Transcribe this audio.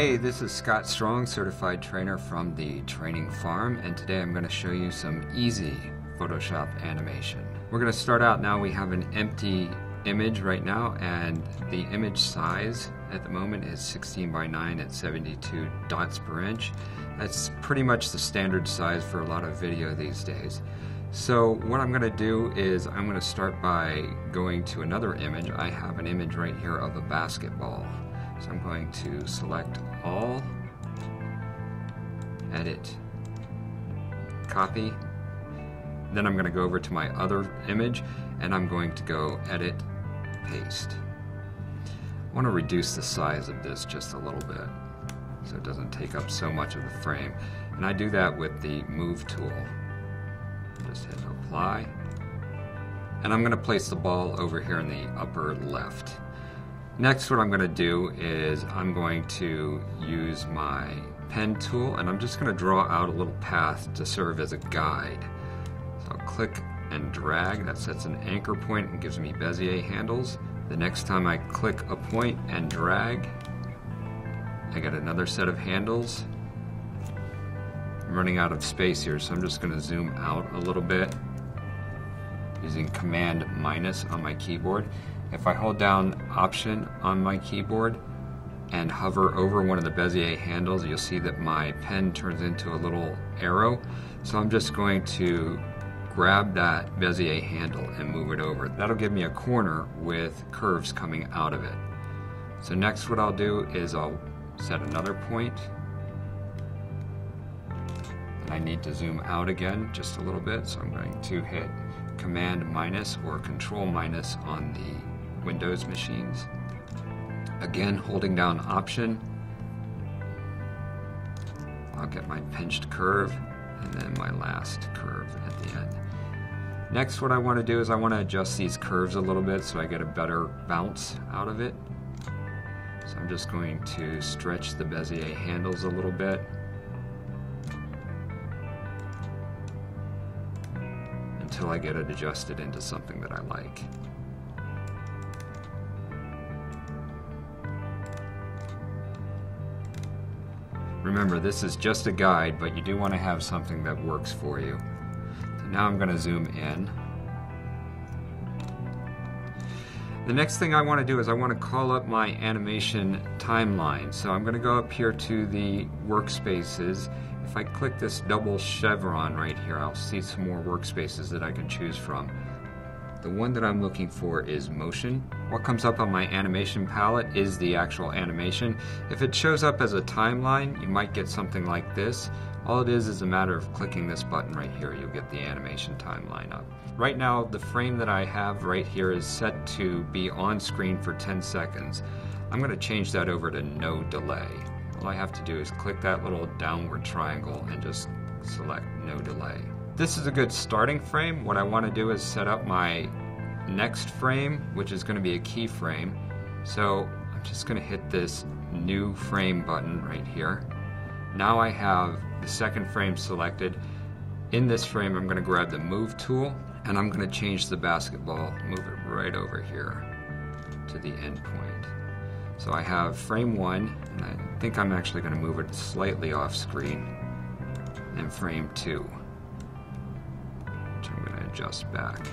Hey, this is Scott Strong, certified trainer from the Training Farm, and today I'm going to show you some easy Photoshop animation. We're going to start out now. We have an empty image right now, and the image size at the moment is 16 by 9 at 72 dots per inch. That's pretty much the standard size for a lot of video these days. So what I'm going to do is I'm going to start by going to another image. I have an image right here of a basketball. So I'm going to select all, edit, copy. Then I'm going to go over to my other image and I'm going to go edit, paste. I want to reduce the size of this just a little bit so it doesn't take up so much of the frame. And I do that with the move tool. Just hit apply. And I'm going to place the ball over here in the upper left. Next, what I'm going to do is I'm going to use my pen tool and I'm just going to draw out a little path to serve as a guide. So I'll click and drag, that sets an anchor point and gives me Bezier handles. The next time I click a point and drag, I get another set of handles. I'm running out of space here, so I'm just going to zoom out a little bit using Command minus on my keyboard. If I hold down Option on my keyboard and hover over one of the Bezier handles, you'll see that my pen turns into a little arrow. So I'm just going to grab that Bezier handle and move it over. That'll give me a corner with curves coming out of it. So next what I'll do is I'll set another point. And I need to zoom out again just a little bit, so I'm going to hit Command minus or Control minus on the Windows machines. Again, holding down Option, I'll get my pinched curve and then my last curve at the end. Next, what I want to do is I want to adjust these curves a little bit so I get a better bounce out of it. So I'm just going to stretch the Bezier handles a little bit. Until I get it adjusted into something that I like. Remember, this is just a guide, but you do want to have something that works for you. Now I'm going to zoom in. The next thing I want to do is I want to call up my animation timeline. So I'm going to go up here to the workspaces. If I click this double chevron right here, I'll see some more workspaces that I can choose from. The one that I'm looking for is motion. What comes up on my animation palette is the actual animation. If it shows up as a timeline, you might get something like this. All it is is a matter of clicking this button right here. You'll get the animation timeline up. Right now, the frame that I have right here is set to be on screen for 10 seconds. I'm going to change that over to no delay. All I have to do is click that little downward triangle and just select no delay. This is a good starting frame. What I want to do is set up my next frame, which is going to be a keyframe. So I'm just going to hit this new frame button right here. Now I have the second frame selected. In this frame, I'm going to grab the move tool and I'm going to change the basketball, move it right over here to the end point. So I have frame one, and I think I'm actually going to move it slightly off screen, and frame two adjust back.